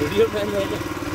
Video fan है।